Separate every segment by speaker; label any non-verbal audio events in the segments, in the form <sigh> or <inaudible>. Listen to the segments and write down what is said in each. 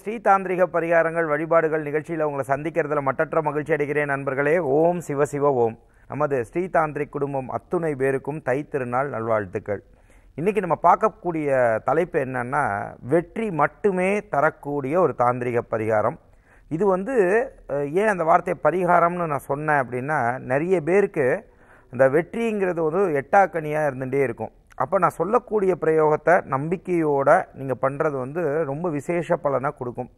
Speaker 1: ஸ்ரீ தாந்திரிக பரிகாரங்கள் வழிபாடுகள் நிகழ்ச்சியில் உங்களை சந்திக்கிறதுல மட்டற்ற மகிழ்ச்சி அடைகிறேன் நண்பர்களே. ஓம் சிவ சிவ ஓம். நமது ஸ்ரீ தாந்திரிக் குடும்பம் அத்துணை பேருக்கும் தை திருநாள் நல்வாழ்த்துக்கள். இன்றைக்கி நம்ம பார்க்கக்கூடிய தலைப்பு என்னன்னா வெற்றி மட்டுமே தரக்கூடிய ஒரு தாந்திரிக பரிகாரம். இது வந்து ஏன் அந்த வார்த்தை பரிகாரம்னு நான் சொன்னேன் அப்படின்னா நிறைய பேருக்கு அந்த வெற்றிங்கிறது வந்து எட்டாக்கணியாக இருந்துகிட்டே இருக்கும். அப்போ நான் சொல்லக்கூடிய பிரயோகத்தை நம்பிக்கையோடு நீங்கள் பண்ணுறது வந்து ரொம்ப விசேஷ பலனாக கொடுக்கும்.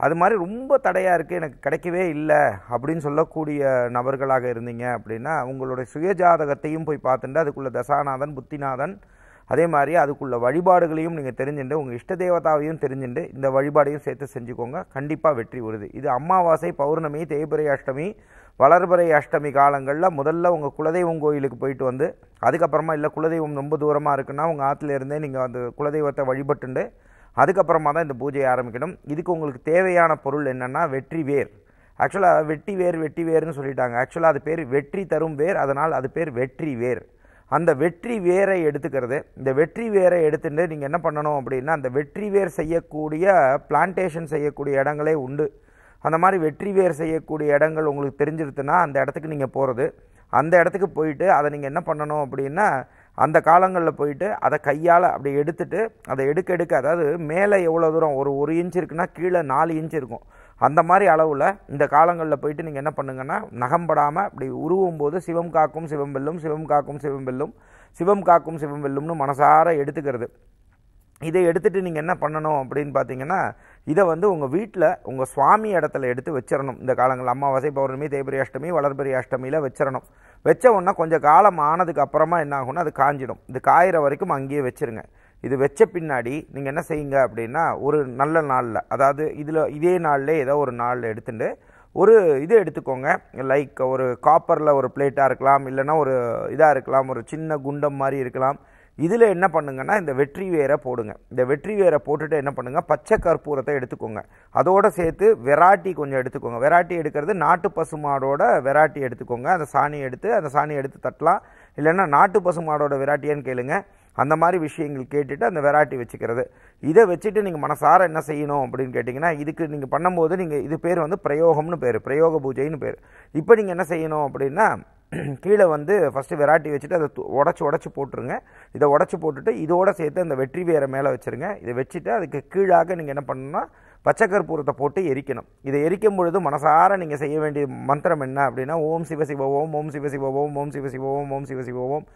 Speaker 1: அது மாதிரி ரொம்ப தடையாக இருக்குது எனக்கு கிடைக்கவே இல்லை அப்படின்னு சொல்லக்கூடிய நபர்களாக இருந்தீங்க அப்படின்னா உங்களுடைய சுயஜாதகத்தையும் போய் பார்த்துட்டு அதுக்குள்ளே தசாநாதன் புத்திநாதன் அதே மாதிரி அதுக்குள்ள வழிபாடுகளையும் நீங்கள் தெரிஞ்சுட்டு உங்கள் இஷ்ட தேவதாவையும் தெரிஞ்சுட்டு இந்த வழிபாடையும் சேர்த்து செஞ்சுக்கோங்க. கண்டிப்பாக வெற்றி வருது. இது அமாவாசை பௌர்ணமி தேய்பிரை அஷ்டமி வளர்பிறை அஷ்டமி காலங்களில் முதல்ல உங்கள் குலதெய்வம் கோயிலுக்கு போயிட்டு வந்து அதுக்கப்புறமா இல்லை குலதெய்வம் ரொம்ப தூரமாக இருக்குன்னா உங்கள் ஆற்றுல இருந்தே நீங்கள் அந்த குலதெய்வத்தை வழிபட்டுண்டு அதுக்கப்புறமா தான் இந்த பூஜையை ஆரம்பிக்கணும். இதுக்கு உங்களுக்கு தேவையான பொருள் என்னென்னா வெற்றி வேர். ஆக்சுவலாக வெட்டி வேர் வெட்டி வேர்னு சொல்லிட்டாங்க. ஆக்சுவலாக அது பேர் வெற்றி தரும் வேர் அதனால் அது பேர் வெற்றி வேர். அந்த வெற்றி வேரை எடுத்துக்கிறது இந்த வெற்றி வேரை எடுத்துட்டு நீங்கள் என்ன பண்ணணும் அப்படின்னா அந்த வெற்றி வேர் செய்யக்கூடிய பிளான்டேஷன் செய்யக்கூடிய இடங்களே உண்டு. அந்த மாதிரி வெற்றி வேர் செய்யக்கூடிய இடங்கள் உங்களுக்கு தெரிஞ்சிருச்சுன்னா அந்த இடத்துக்கு நீங்கள் போகிறது அந்த இடத்துக்கு போயிட்டு அதை நீங்கள் என்ன பண்ணணும் அப்படின்னா அந்த காலங்களில் போயிட்டு அதை கையால் அப்படி எடுத்துட்டு அதை எடுக்க எடுக்க அதாவது மேலே எவ்வளோ தூரம் ஒரு ஒரு இன்ச் இருக்குன்னா கீழே நாலு இன்ச் இருக்கும். அந்த மாதிரி அளவில் இந்த காலங்களில் போயிட்டு நீங்கள் என்ன பண்ணுங்கன்னா நகம்படாமல் அப்படி உருவும் போது சிவம் காக்கும் சிவம் வெல்லும் சிவம் காக்கும் சிவம் வெல்லும் சிவம் காக்கும் சிவம் வெல்லும்னு மனசார எடுத்துக்கிறது. இதை எடுத்துகிட்டு நீங்கள் என்ன பண்ணணும் அப்படின்னு பார்த்தீங்கன்னா இதை வந்து உங்கள் வீட்டில் உங்கள் சுவாமி இடத்துல எடுத்து வச்சிடணும். இந்த காலங்கள் அமாவாசை பௌர்ணமி தேய்பெரி அஷ்டமி வளர்பிரி அஷ்டமியில் வச்சிடணும். வச்ச உடனே கொஞ்சம் காலம் ஆனதுக்கு அப்புறமா என்ன ஆகும்னா அது காஞ்சிடும். இது காயிற வரைக்கும் அங்கேயே வச்சிருங்க. இது வச்ச பின்னாடி நீங்கள் என்ன செய்யுங்க அப்படின்னா ஒரு நல்ல நாளில் அதாவது இதில் இதே நாளில் ஏதோ ஒரு நாளில் எடுத்துட்டு ஒரு இது எடுத்துக்கோங்க. லைக் ஒரு காப்பரில் ஒரு பிளேட்டாக இருக்கலாம் இல்லைன்னா ஒரு இதாக இருக்கலாம் ஒரு சின்ன குண்டம் மாதிரி இருக்கலாம். இதில் என்ன பண்ணுங்கன்னா இந்த வெற்றி வேரை போடுங்க. இந்த வெற்றி வேரை போட்டுட்டு என்ன பண்ணுங்க பச்சை கற்பூரத்தை எடுத்துக்கோங்க. அதோட சேர்த்து வெராட்டி கொஞ்சம் எடுத்துக்கோங்க. வெராட்டி எடுக்கிறது நாட்டு பசுமாடோட வெராட்டி எடுத்துக்கோங்க. அந்த சாணியை எடுத்து அந்த சாணியை எடுத்து தட்டலாம். இல்லைன்னா நாட்டு பசுமாடோட வெராட்டியான்னு கேளுங்க. அந்த மாதிரி விஷயங்கள் கேட்டுட்டு அந்த வெராட்டி வச்சுக்கிறது. இதை வச்சுட்டு நீங்கள் மனசார என்ன செய்யணும் அப்படின்னு கேட்டிங்கன்னா இதுக்கு நீங்கள் பண்ணும்போது நீங்கள் இது பேர் வந்து பிரயோகம்னு பேர். பிரயோக பூஜைன்னு பேர். இப்போ நீங்கள் என்ன செய்யணும் அப்படின்னா <clears throat> கீழே வந்து ஃபஸ்ட்டு வெராட்டி வச்சுட்டு அதை உடச்சி உடச்சி போட்டுருங்க. இதை உடச்சி போட்டுட்டு இதோட சேர்த்து அந்த வெற்றி வேரை மேலே வச்சுருங்க. இதை வச்சுட்டு அதுக்கு கீழாக நீங்கள் என்ன பண்ணணும்னா பச்சை கற்பூரத்தை போட்டு எரிக்கணும். இதை எரிக்கும் பொழுது மனசார நீங்கள் செய்ய வேண்டிய மந்திரம் என்ன அப்படின்னா ஓம் சிவ சிவ ஓம் ஓம் சிவ ஓம் ஓம் சிவ ஓம் ஓம் சிவ ஓம்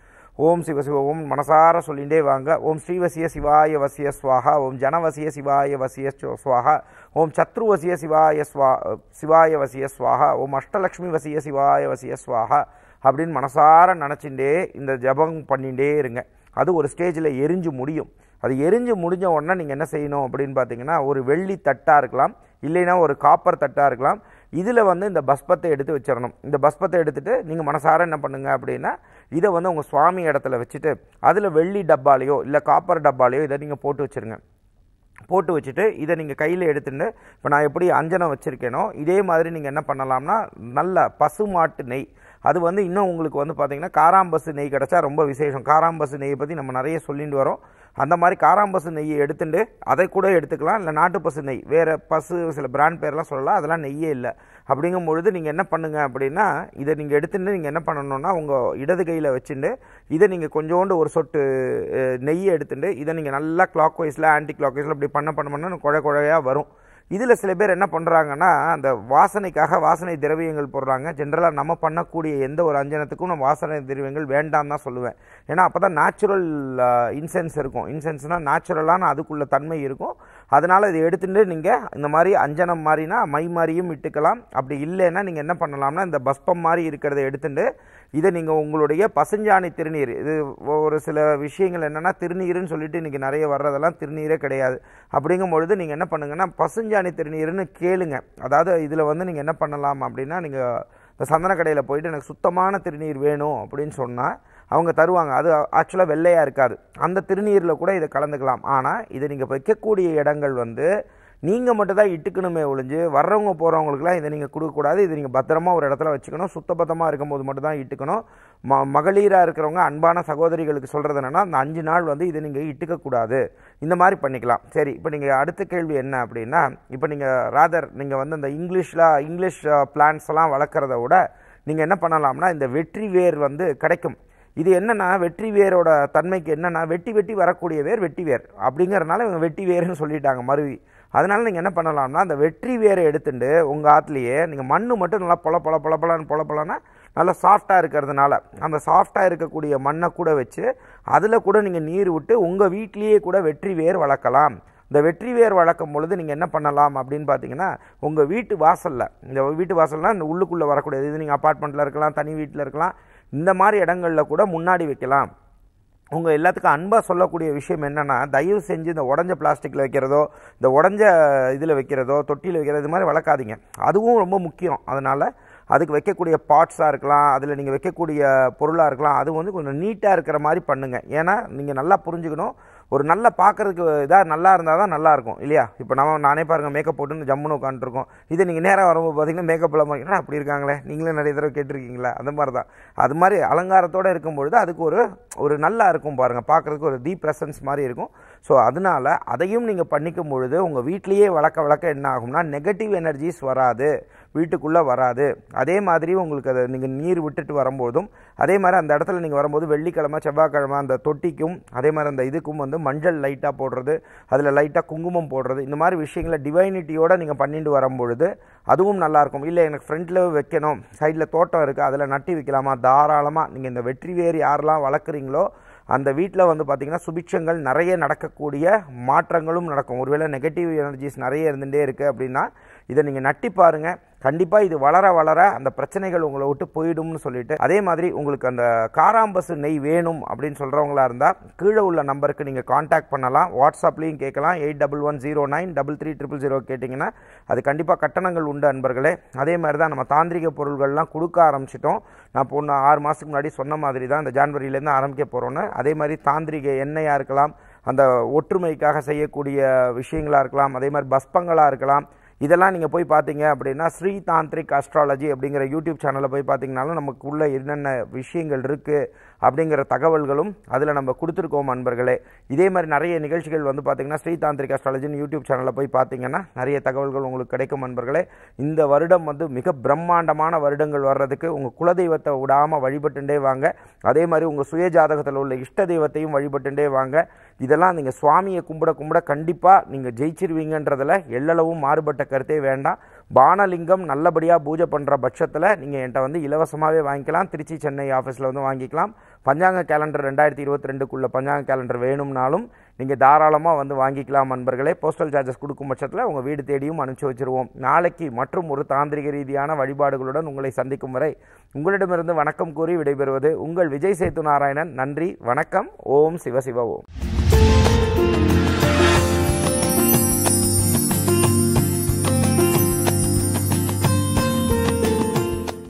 Speaker 1: ஓம் சிவ ஓம் மனசார சொல்லிகிட்டே வாங்க. ஓம் ஸ்ரீவசிய சிவாய வசிய ஸ்வாகா ஓம் ஜனவசிய சிவாய வசிய ஸ்வாகா ஓம் சத்ருவசிய சிவாய ஸ்வா சிவாய வசிய ஸ்வாகா ஓம் அஷ்டலக்ஷ்மி வசிய சிவாய வசிய ஸ்வாகா அப்படின்னு மனசார நினச்சிண்டே இந்த ஜபம் பண்ணிகிட்டே இருங்க. அது ஒரு ஸ்டேஜில் எரிஞ்சு முடியும். அது எரிஞ்சு முடிஞ்ச உடனே நீங்கள் என்ன செய்யணும் அப்படின்னு பார்த்தீங்கன்னா ஒரு வெள்ளி தட்டாக இருக்கலாம் இல்லைன்னா ஒரு காப்பர் தட்டாக இருக்கலாம். இதில் வந்து இந்த பஸ்பத்தை எடுத்து வச்சிடணும். இந்த பஸ்பத்தை எடுத்துகிட்டு நீங்கள் மனசார என்ன பண்ணுங்க அப்படின்னா இதை வந்து உங்கள் சுவாமி இடத்துல வச்சுட்டு அதில் வெள்ளி டப்பாலையோ இல்லை காப்பர் டப்பாலையோ இதை நீங்கள் போட்டு வச்சிருங்க. போட்டு வச்சுட்டு இதை நீங்கள் கையில் எடுத்துட்டு இப்போ நான் எப்படி அஞ்சனம் வச்சுருக்கேனோ இதே மாதிரி நீங்கள் என்ன பண்ணலாம்னா நல்ல பசுமாட்டு நெய் அது வந்து இன்னும் உங்களுக்கு வந்து பார்த்தீங்கன்னா காராம்பசு நெய் கிடச்சா ரொம்ப விசேஷம். காராம்பசு நெய்யை பற்றி நம்ம நிறைய சொல்லிட்டு வரோம். அந்த மாதிரி காராம்பசு நெய்யை எடுத்துட்டு அதை கூட எடுத்துக்கலாம். இல்லை நாட்டு பசு நெய் வேறு பசு சில பிராண்ட் பேர்லாம் சொல்லலாம். அதெல்லாம் நெய்யே இல்லை. அப்படிங்கும் பொழுது நீங்கள் என்ன பண்ணுங்கள் அப்படின்னா இதை நீங்கள் எடுத்துட்டு நீங்கள் என்ன பண்ணணும்னா உங்கள் இடது கையில் வச்சுட்டு இதை நீங்கள் கொஞ்சோண்டு ஒரு சொட்டு நெய்யை எடுத்துட்டு இதை நீங்கள் நல்லா கிளாக் வைஸில் ஆன்டி கிளாக் வைஸில் இப்படி பண்ண பண்ண பண்ண குழ குழையாக வரும். இதில் சில பேர் என்ன பண்ணுறாங்கன்னா அந்த வாசனைக்காக வாசனை திரவியங்கள் போடுறாங்க. ஜென்ரலாக நம்ம பண்ணக்கூடிய எந்த ஒரு அஞ்சனத்துக்கும் நம்ம வாசனை திரவியங்கள் வேண்டாம் தான் சொல்லுவேன். ஏன்னா அப்போ தான் நேச்சுரல் இன்சென்ஸ் இருக்கும். இன்சென்ஸ்னால் நேச்சுரலான அதுக்குள்ள தன்மை இருக்கும். அதனால் இதை எடுத்துகிட்டு நீங்கள் இந்த மாதிரி அஞ்சனம் மாதிரினா மை மாதிரியும் இட்டுக்கலாம். அப்படி இல்லைன்னா நீங்கள் என்ன பண்ணலாம்னா இந்த பஸ்பம் மாதிரி இருக்கிறத எடுத்துகிட்டு இதை நீங்கள் உங்களுடைய பசுஞ்சாணி திருநீர் இது ஒரு சில விஷயங்கள் என்னென்னா திருநீர்னு சொல்லிட்டு இன்றைக்கி நிறைய வர்றதெல்லாம் திருநீரே கிடையாது. அப்படிங்கும் பொழுது நீங்கள் என்ன பண்ணுங்கன்னா பசுஞ்சாணி திருநீர்னு கேளுங்க. அதாவது இதில் வந்து நீங்கள் என்ன பண்ணலாம் அப்படின்னா நீங்கள் இந்த சந்தன கடையில் போயிட்டு எனக்கு சுத்தமான திருநீர் வேணும் அப்படின்னு சொன்னால் அவங்க தருவாங்க. அது ஆக்சுவலாக வெள்ளையாக இருக்காது. அந்த திருநீரில் கூட இதை கலந்துக்கலாம். ஆனால் இதை நீங்கள் வைக்கக்கூடிய இடங்கள் வந்து நீங்கள் மட்டும் தான் இட்டுக்கணுமே ஒழிஞ்சு வர்றவங்க போகிறவங்களுக்குலாம் இதை நீங்கள் கொடுக்கக்கூடாது. இது நீங்கள் பத்திரமா ஒரு இடத்துல வச்சுக்கணும். சுத்தபத்தமாக இருக்கும்போது மட்டும் தான் இட்டுக்கணும். ம மகளிராக இருக்கிறவங்க அன்பான சகோதரிகளுக்கு சொல்கிறது என்னென்னா அந்த அஞ்சு நாள் வந்து இதை நீங்கள் இட்டுக்கக்கூடாது. இந்த மாதிரி பண்ணிக்கலாம். சரி இப்போ நீங்கள் அடுத்த கேள்வி என்ன அப்படின்னா இப்போ நீங்கள் ராதர் நீங்கள் வந்து இந்த இங்கிலீஷில் இங்கிலீஷ் பிளான்ஸ் எல்லாம் வளர்க்குறத விட நீங்கள் என்ன பண்ணலாம்னா இந்த வெற்றி வேர் வந்து கிடைக்கும். இது என்னென்னா வெற்றி வேரோட தன்மைக்கு என்னென்னா வெட்டி வெட்டி வரக்கூடிய வேர் வெட்டி வேர். அப்படிங்கிறதுனால இவங்க வெட்டி வேர்னு சொல்லிட்டாங்க மருவி. அதனால நீங்கள் என்ன பண்ணலாம்னா அந்த வெற்றி வேரை எடுத்துட்டு உங்கள் ஆற்றுலையே நீங்கள் மண் மட்டும் நல்லா பொல பொல பொல பொலன்னு பொல பொலன்னா நல்லா சாஃப்டாக இருக்கிறதுனால அந்த சாஃப்டாக இருக்கக்கூடிய மண்ணை கூட வச்சு அதில் கூட நீங்கள் நீர் விட்டு உங்கள் வீட்லேயே கூட வெற்றி வேர் வளர்க்கலாம். இந்த வெற்றி வேர் வளர்க்கும் பொழுது நீங்கள் என்ன பண்ணலாம் அப்படின்னு பார்த்தீங்கன்னா உங்கள் வீட்டு வாசலில் இந்த வீட்டு வாசல்னால் இந்த உள்ளுக்குள்ளே வரக்கூடியது. இது நீங்கள் அப்பார்ட்மெண்ட்டில் இருக்கலாம் தனி வீட்டில் இருக்கலாம் இந்த மாதிரி இடங்களில் கூட முன்னாடி வைக்கலாம். உங்கள் எல்லாத்துக்கும் அன்பாக சொல்லக்கூடிய விஷயம் என்னென்னா தயவு செஞ்சு இந்த உடஞ்ச பிளாஸ்டிக்கில் வைக்கிறதோ இந்த உடஞ்ச இதில் வைக்கிறதோ தொட்டியில் வைக்கிறதோ இது மாதிரி வளர்க்காதீங்க. அதுவும் ரொம்ப முக்கியம். அதனால் அதுக்கு வைக்கக்கூடிய பாட்ஸாக இருக்கலாம் அதில் நீங்கள் வைக்கக்கூடிய பொருளாக இருக்கலாம் அது வந்து கொஞ்சம் நீட்டாக இருக்கிற மாதிரி பண்ணுங்கள் ஏன்னா நீங்கள் நல்லா புரிஞ்சுக்கணும். ஒரு நல்ல பார்க்குறதுக்கு இதாக நல்லா இருந்தால் தான் நல்லா இருக்கும் இல்லையா? இப்போ நம்ம நானே பாருங்கள் மேக்கப் போட்டுன்னு ஜம்முன்னு உட்காந்துருக்கோம் இதை நீங்கள் நேராக வரும்போது பார்த்தீங்கன்னா மேக்கப் இல்லாமல் என்ன அப்படி இருக்காங்களே? நீங்களே நிறைய தடவை கேட்டிருக்கீங்களா? அந்த மாதிரி தான் அது மாதிரி அலங்காரத்தோடு இருக்கும்பொழுது அதுக்கு ஒரு ஒரு நல்லா இருக்கும் பாருங்கள் பார்க்குறதுக்கு ஒரு டீப் ப்ரெசன்ஸ் மாதிரி இருக்கும். ஸோ அதனால் அதையும் நீங்கள் பண்ணிக்கும் பொழுது உங்கள் வீட்லேயே வளர்க்க வளர்க்க என்ன ஆகும்னா நெகட்டிவ் எனர்ஜிஸ் வராது. வீட்டுக்குள்ளே வராது. அதே மாதிரி உங்களுக்கு அதை நீங்கள் நீர் விட்டுட்டு வரும்போதும் அதே மாதிரி அந்த இடத்துல நீங்கள் வரும்போது வெள்ளிக்கிழமை செவ்வாய்க்கிழமை அந்த தொட்டிக்கும் அதே மாதிரி அந்த இதுக்கும் வந்து மஞ்சள் லைட்டாக போடுறது அதில் லைட்டாக குங்குமம் போடுறது இந்த மாதிரி விஷயங்களை டிவைனிட்டியோடு நீங்கள் பண்ணிட்டு வரும்பொழுது அதுவும் நல்லாயிருக்கும் இல்லை எனக்கு ஃப்ரண்ட்டில் வைக்கணும் சைடில் தோட்டம் இருக்குது அதில் நட்டி வைக்கலாமா? தாராளமாக நீங்கள் இந்த வெற்றி வேறு யாரெல்லாம் வளர்க்குறீங்களோ அந்த வீட்டில் வந்து பார்த்திங்கன்னா சுபிட்சங்கள் நிறைய நடக்கக்கூடிய மாற்றங்களும் நடக்கும். ஒருவேளை நெகட்டிவ் எனர்ஜிஸ் நிறைய இருந்துகிட்டே இருக்குது அப்படின்னா இதை நீங்கள் நட்டி பாருங்கள் கண்டிப்பாக இது வளர வளர அந்த பிரச்சனைகள் உங்களை விட்டு போயிடும்னு சொல்லிட்டு அதே மாதிரி உங்களுக்கு அந்த காராம்பசு நெய் வேணும் அப்படின்னு சொல்கிறவங்களா இருந்தால் கீழே உள்ள நம்பருக்கு நீங்கள் காண்டாக்ட் பண்ணலாம். வாட்ஸ்அப்லேயும் கேட்கலாம். Eight double one zero nine double three triple zero கேட்டிங்கன்னா அது கண்டிப்பாக கட்டணங்கள் உண்டு அன்பர்களே. அதே மாதிரி தான் நம்ம தாந்திரிக பொருள்கள்லாம் கொடுக்க ஆரம்பிச்சிட்டோம். நான் பொண்ணு ஆறு மாதத்துக்கு முன்னாடி சொன்ன மாதிரி தான் இந்த ஜான்வரியிலேருந்து ஆரம்பிக்க போகிறோன்னு அதே மாதிரி தாந்திரிக எண்ணெயாக இருக்கலாம் அந்த ஒற்றுமைக்காக செய்யக்கூடிய விஷயங்களாக இருக்கலாம் அதே மாதிரி பஸ்பங்களாக இருக்கலாம் இதெல்லாம் நீங்கள் போய் பார்த்தீங்க அப்படின்னா ஸ்ரீ தாந்திரிக் அஸ்ட்ராலஜி அப்படிங்கிற யூடியூப் சேனலில் போய் பார்த்தீங்கனாலும் நமக்குள்ளே என்னென்ன விஷயங்கள் இருக்குது அப்படிங்கிற தகவல்களும் அதில் நம்ம கொடுத்துருக்கோம் அன்பர்களே இதே மாதிரி நிறைய நிகழ்ச்சிகள் வந்து பார்த்தீங்கன்னா ஸ்ரீ தாந்திரிக் அஸ்ட்ராலஜின்னு யூடியூப் சேனலில் போய் பார்த்தீங்கன்னா நிறைய தகவல்கள் உங்களுக்கு கிடைக்கும் அன்பர்களே இந்த வருடம் வந்து மிக பிரம்மாண்டமான வருடங்கள் வர்றதுக்கு உங்கள் குலதெய்வத்தை விடாமல் வழிபட்டுண்டே வாங்க. அதே மாதிரி உங்கள் சுய ஜாதகத்தில் உள்ள இஷ்ட தெய்வத்தையும் வழிபட்டுண்டே வாங்க. இதெல்லாம் நீங்கள் சுவாமியை கும்பிட கும்பிட கண்டிப்பாக நீங்கள் ஜெயிச்சிருவீங்கன்றதில் எல்லளவும் மாறுபட்ட கருத்தே வேண்டாம். பானலிங்கம் நல்லபடியாக பூஜை பண்ணுற பட்சத்தில் நீங்கள் என்கிட்ட வந்து இலவசமாகவே வாங்கிக்கலாம். திருச்சி சென்னை ஆஃபீஸில் வந்து வாங்கிக்கலாம். பஞ்சாங்க கேலண்டர் ரெண்டாயிரத்தி இருபத்தி ரெண்டுக்குள்ள பஞ்சாங்க கேலண்டர் வேணும்னாலும் நீங்கள் தாராளமாக வந்து வாங்கிக்கலாம் நண்பர்களே. போஸ்டல் சார்ஜஸ் கொடுக்கும் பட்சத்தில் உங்கள் வீடு தேடியும் அனுப்பிச்சி வச்சிருவோம். நாளைக்கு மற்றும் ஒரு தாந்திரிக ரீதியான வழிபாடுகளுடன் உங்களை சந்திக்கும் வரை உங்களிடமிருந்து வணக்கம் கூறி விடைபெறுவது உங்கள் விஜய் சேத்து நாராயணன் நன்றி வணக்கம். ஓம் சிவசிவ ஓம்.